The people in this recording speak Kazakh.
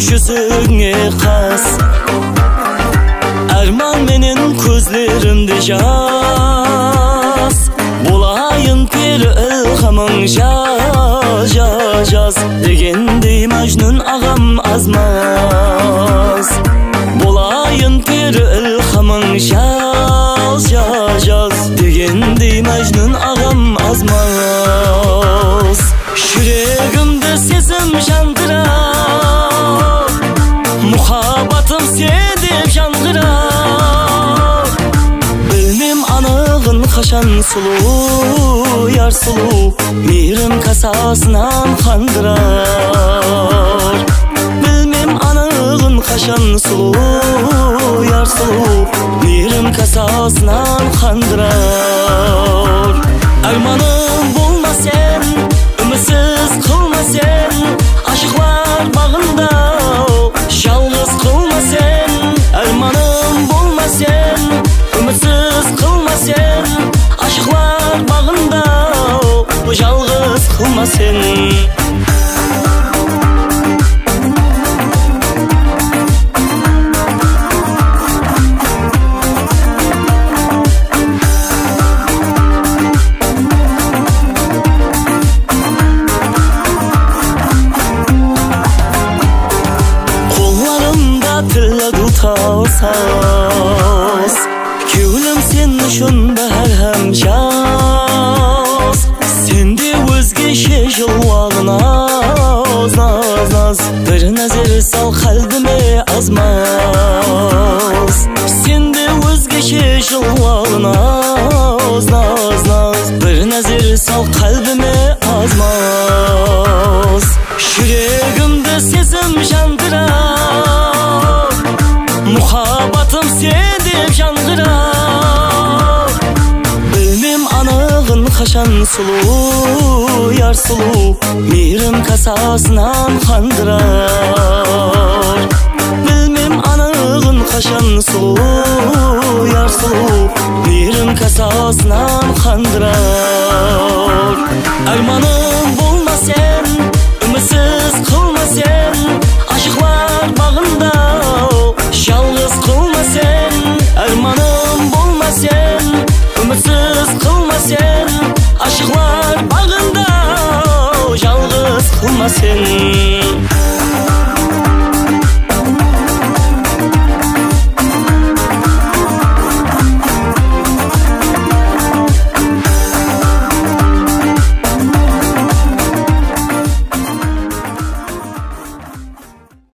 жүзіңе қас арман менен көзлерімде жас болайын пері ылғамың жаз жаз жаз дегендей мәжнүн ағам азмас болайын пері ылғамың жаз қашан сұлу яр сұлу мейірім касасынан қандырар білмем анығын қашан сұлу яр сұлу мейірім касасынан қандырар арманым болма сен үмітсіз қылма сен ашықлар бағында жалғыз қылма сен арманым болма үмітсіз қылма сен ашықлар бағында жалғыз қылма сен қолдарымда тілі дұлтау сен үшін бәрім жаз сенде өзгеше жылуағы наз наз наз бір нәзер сал қалбіме азмаз сенде өзгеше жылуағы наз наз наз бір нәзер сал қалбіме азмаз жүрегімді сезім жандырар қашан сұлу яр сұлу мейірім касасынан қандырар білмем анығын қашан сұлу яр сұлу мейірім касасынан қандырар арманым dokunmasın